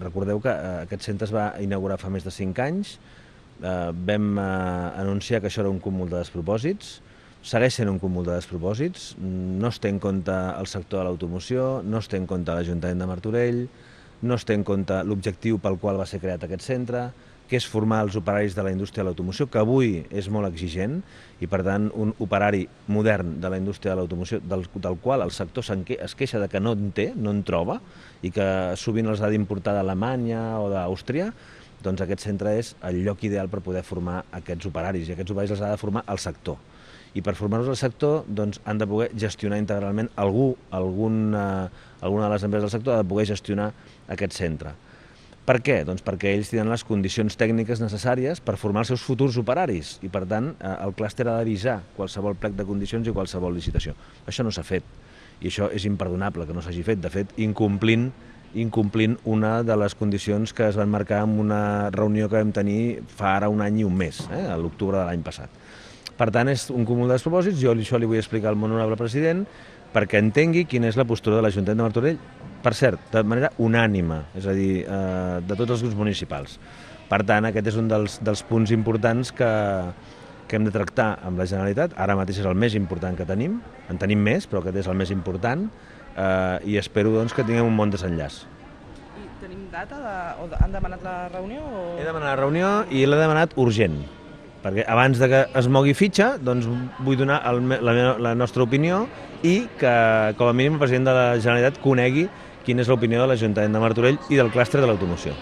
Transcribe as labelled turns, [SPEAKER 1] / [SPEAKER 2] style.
[SPEAKER 1] Recordeu que eh, aquest centre es va inaugurar fa més de 5 anys, eh, vam eh, anunciar que això era un cúmul de despropòsits, segueix sent un cúmul de despropòsits, no es té en compte el sector de l'automoció, no es té en compte l'Ajuntament de Martorell, no es té en compte l'objectiu pel qual va ser creat aquest centre, que és formar els operaris de la indústria de l'automoció, que avui és molt exigent, i per tant un operari modern de la indústria de l'automoció, del, del qual el sector es queixa de que no en té, no en troba, i que sovint els ha d'importar d'Alemanya o d'Àustria, doncs aquest centre és el lloc ideal per poder formar aquests operaris, i aquests operaris els ha de formar el sector. I per formar-los al sector doncs, han de poder gestionar integralment algú, algun, eh, alguna de les empreses del sector ha de poder gestionar aquest centre. Per què? Doncs perquè ells tenen les condicions tècniques necessàries per formar els seus futurs operaris i, per tant, eh, el clúster ha d'avisar qualsevol plec de condicions i qualsevol licitació. Això no s'ha fet i això és imperdonable que no s'hagi fet. De fet, incomplint incomplint una de les condicions que es van marcar en una reunió que vam tenir fa ara un any i un mes, eh, a l'octubre de l'any passat. Per tant, és un cúmul de despropòsits, jo això li vull explicar al molt honorable president perquè entengui quina és la postura de l'Ajuntament de Martorell per cert, de manera unànima, és a dir, eh, de tots els grups municipals. Per tant, aquest és un dels, dels punts importants que, que hem de tractar amb la Generalitat. Ara mateix és el més important que tenim, en tenim més, però aquest és el més important, eh, i espero doncs, que tinguem un bon desenllaç.
[SPEAKER 2] I tenim data? De, o han demanat la reunió? O...
[SPEAKER 1] He demanat la reunió i l'he demanat urgent, perquè abans de que es mogui fitxa, doncs vull donar el, la, la nostra opinió i que, com a mínim, el president de la Generalitat conegui quina és l'opinió de l'Ajuntament de Martorell i del clàster de l'automoció.